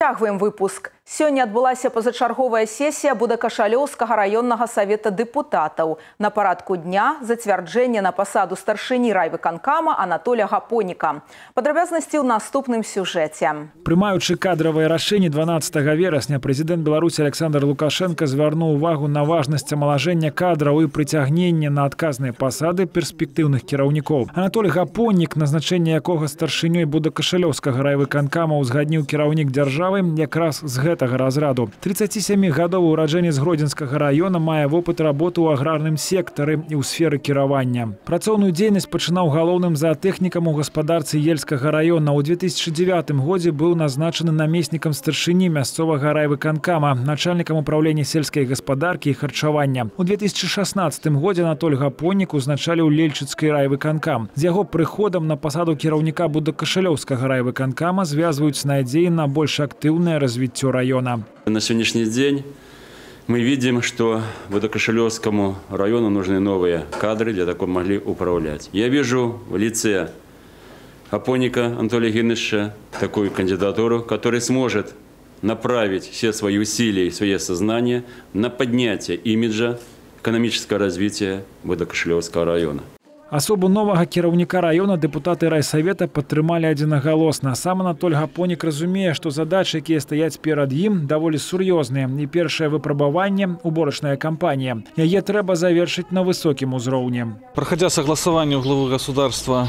Цягваем выпуск. Сёння адбылася пазачарговая сесія Будакашалёўскага раённага савета дэпутатаў. На парадку дня зацвярджэнне на пасаду старшыні райвыканкама Анатоля Гапоніка. Падрабязнасці ў наступным сюжэце. Прымаючы кадравыя рашэнні 12 верасня прэзідэнт Беларусі Александр Лукашенко звярнуў увагу на важнасць амалажэння кадраў і прыцягнення на адказныя пасады перспектыўных кіраўнікоў. Анатоль Гапонік, назначэнне якога старшынёй Будакашалёўскага райвыканкама узгадніў кіраўнік дзяржавы якраз з гэтага гэтага разраду. 37гадовы ураджэнец гродзенскага раёна мае вопыт работы ў аграрным сектары і ў сферы кіравання. Працоўную дзейнасць пачынаў галоўным заатэхнікам у гаспадарцы ельскага раёна. У 2009 годзе быў назначаны намеснікам старшыні мясцовага райвыканкама, начальнікам управлення сельскай гаспадаркі і харчавання. У 2016 годзе Анатоль Гапонік узначалі ў лельчыцкай райвыканкам. З яго прыходам на пасаду кіраўніка будакашалёўскага райвыканкама звязваюць надзеі на больш актыўнае развіццё раёна района. На сегодняшний день мы видим, что Водокошелевскому району нужны новые кадры для того, могли управлять. Я вижу в лице Апоника Анатолия Геннадьевича такую кандидатуру, который сможет направить все свои усилия и свое сознание на поднятие имиджа экономического развития Водокошелевского района. Асобу новага кіраўніка раёна дэпутаты райсавета падтрымалі адзінагалосна. Сам Анатоль Гапонік разумее, што задачы, якія стаяць перад ім, даволі сур'ёзныя. І першае выпрабаванне уборачная кампанія. Яе трэба завершыць на высокім узроўні. Проходя согласование у главы государства,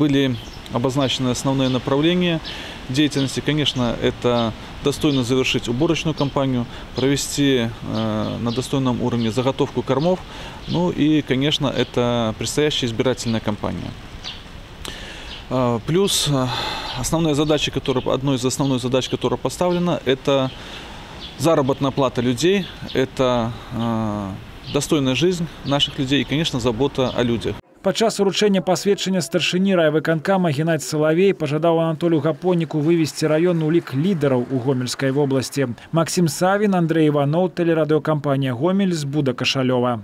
были обозначены основные направления деятельности. Конечно, это достойно завершить уборочную кампанию, провести э, на достойном уровне заготовку кормов, ну и, конечно, это предстоящая избирательная кампания. Э, плюс э, основная задача, которая, одной из основных задач, которая поставлена, это заработная плата людей, это достойная жизнь наших людей и, конечно, забота о людях. Падчас уручэння пасведчання старшыні райвыканкама Геннадзь Салавей пажадаў Анатолю Гапоніку вывесці раён у лік лідараў у гомельскай вобласці. Максім Савін, Андрей Іваноў, тэлерадыёкампанія Гомель з Буда Кашалёва.